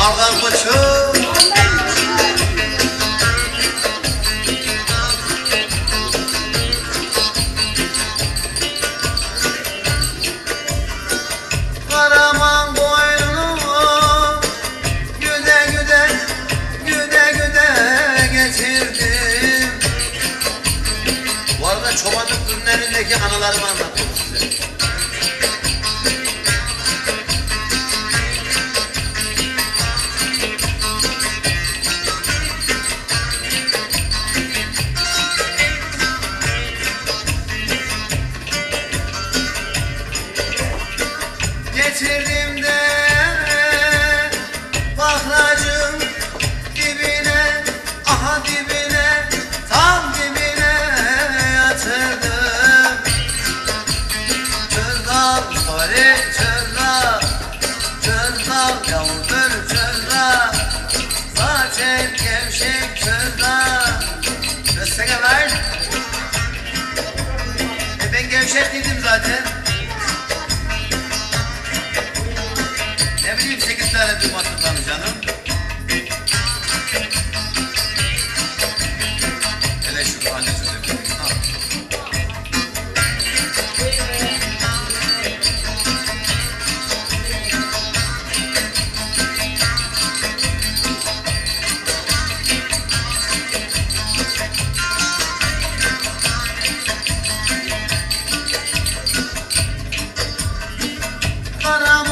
Ağlar koçum. Çobanlık günlerindeki anılarımı anlatıyorum size. Getirdim de bahracım dibine, aha dibine, tam dibine yatırdım. Çırnal, çırnal yavrudur çırnal, zaten gevşek çırnal. Gösterge ver. E ben gevşek dedim zaten. Ne bileyim sekiz tane dumasından canım. Hele şu anne sözü. Ha.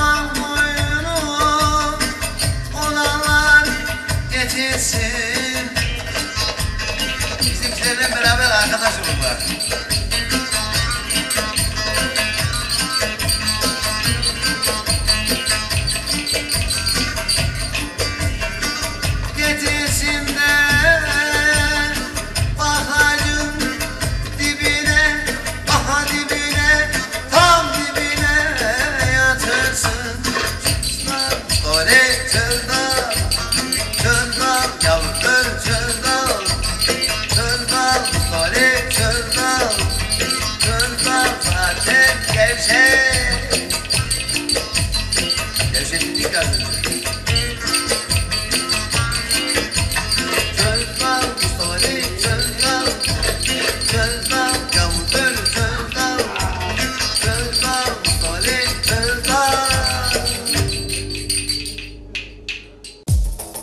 esquecer.